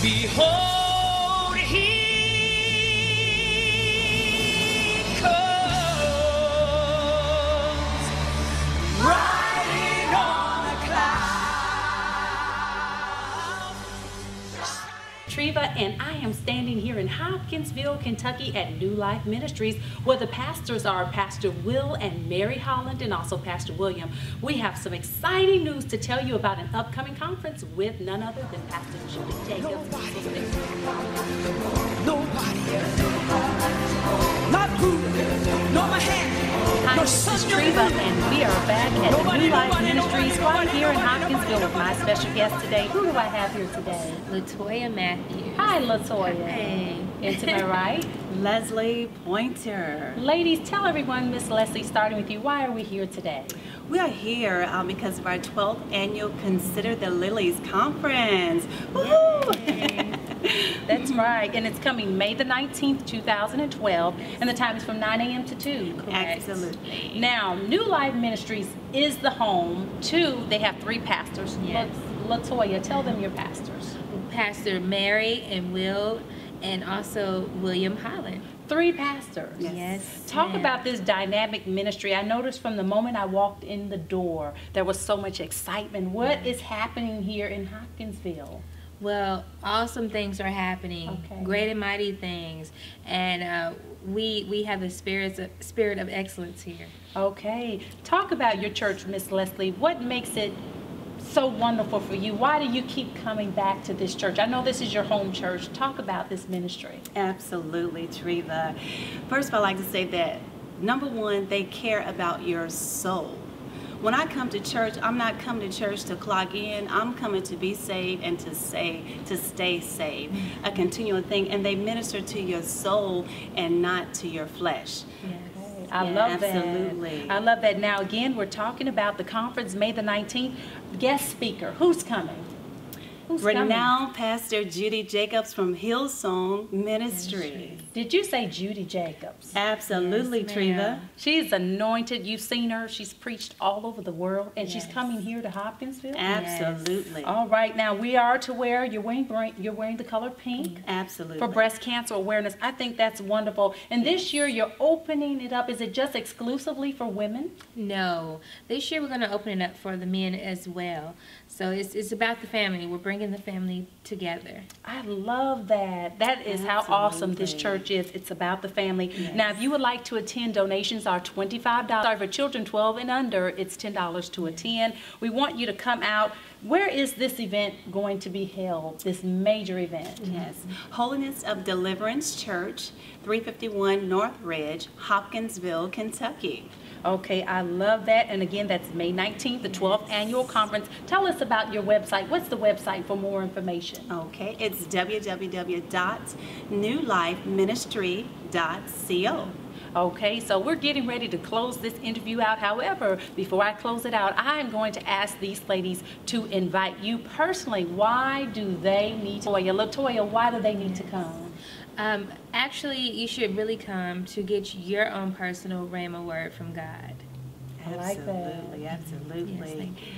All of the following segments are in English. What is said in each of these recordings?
Behold, Treva, and I am standing here in Hopkinsville, Kentucky at New Life Ministries, where the pastors are Pastor Will and Mary Holland, and also Pastor William. We have some exciting news to tell you about an upcoming conference with none other than Pastor Judy Jacobs. At Nobody, New Life nobody, Ministries nobody, right here in Hopkinsville with my special guest today. Who do I have here today? Latoya Matthews. Hi, Latoya. Hey. And to my right, Leslie Pointer. ladies, tell everyone, Miss Leslie, starting with you, why are we here today? We are here um, because of our 12th annual Consider the Lilies conference. Woohoo! That's right, and it's coming May the 19th, 2012, and the time is from 9 a.m. to 2. Correct. Absolutely. Now, New Life Ministries is the home to, they have three pastors. Yes. La- Latoya, tell them your pastors. Pastor Mary and Will, and also William Holland. Three pastors. Yes. Yes. Talk about this dynamic ministry. I noticed from the moment I walked in the door, there was so much excitement. What is happening here in Hopkinsville? Well, awesome things are happening. Okay. Great and mighty things, and uh, we we have the spirit of, spirit of excellence here. Okay. Talk about your church, Miss Leslie. What makes it so wonderful for you? Why do you keep coming back to this church? I know this is your home church. Talk about this ministry. Absolutely, Treva. First of all, I'd like to say that number one, they care about your soul. When I come to church, I'm not coming to church to clock in. I'm coming to be saved and to say to stay saved, a continual thing. And they minister to your soul and not to your flesh. Yes. I Yeah, love that. absolutely. I love that. Now, again, we're talking about the conference May the 19th. Guest speaker. Who's coming? Who's coming? Renowned Pastor Judy Jacobs from His Song Ministry. Did you say Judy Jacobs? Absolutely, Yes, Treva. She's anointed. You've seen her. She's preached all over the world, and she's coming here to Hopkinsville. Absolutely. All right, now we are to wear. You're wearing you're wearing the color pink mm, Absolutely. for breast cancer awareness. I think that's wonderful. And this year you're opening it up. Is it just exclusively for women? No, this year we're going to open it up for the men as well. So it's it's about the family. We're bringing the family together. I love that. That is how awesome this church is. It's about the family. Now, if you would like to attend, donations are $25. Sorry, For children 12 and under, it's $10 to attend. We want you to come out. Where is this event going to be held, this major event? Yes. Holiness of Deliverance Church, 351 North Ridge, Hopkinsville, Kentucky. Okay, I love that. And again, that's May 19th, the 12th annual conference. Tell us about your website. What's the website for more information? Okay, it's www.newlifeministry.co. Okay, so we're getting ready to close this interview out. However, before I close it out, I'm going to ask these ladies to invite you personally. Why do they need to? Latoya, Latoya, why do they need to come? Um, actually, you should really come to get your own personal rhema word from God. I like that. Absolutely, absolutely. Yes, thank you.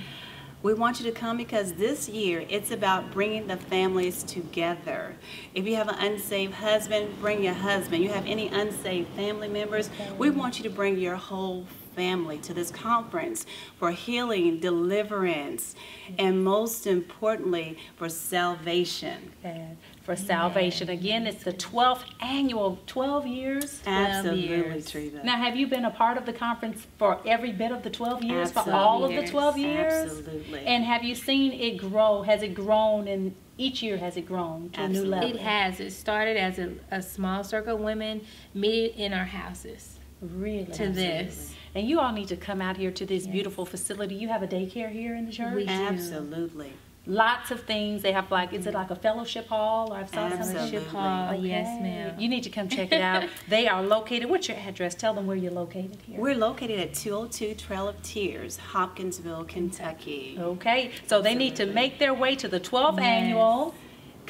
We want you to come because this year it's about bringing the families together. If you have an unsaved husband, bring your husband. You have any unsaved family members, we want you to bring your whole family to this conference for healing, deliverance, and most importantly, for salvation. And for salvation. Again, it's the 12th annual, 12 years. Absolutely, years. Treva. Now, have you been a part of the conference for every bit of the 12 years, for all of the 12 years? Absolutely. And have you seen it grow? Has it grown and each year has it grown to a new level? It has. It started as a, a small circle of women meeting in our houses Really? to this. And you all need to come out here to this beautiful facility. You have a daycare here in the church? We do. Absolutely. Lots of things. They have like, is it like a fellowship hall or I've saw something? Absolutely. Hall, oh, yes, ma'am. You need to come check it out. they are located, what's your address? Tell them where you're located here. We're located at 202 Trail of Tears, Hopkinsville, Kentucky. Okay, so they need to make their way to the 12th Yes. annual.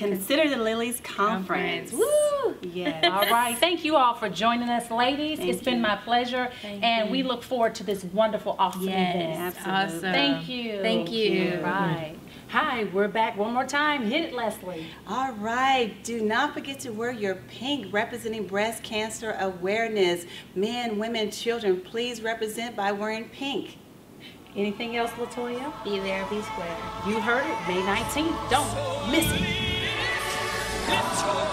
Consider the Lilies Conference. Woo! Yes. All right, thank you all for joining us, ladies. Thank it's been my pleasure, Thank and you. we look forward to this wonderful, awesome Yes, event. Absolutely. awesome. Thank you. Thank you. Right. Hi, we're back one more time. Hit it, Leslie. All right, do not forget to wear your pink representing breast cancer awareness. Men, women, children, please represent by wearing pink. Anything else, Latoya? Be there, be square. You heard it, May 19th. Don't miss it. Victoria.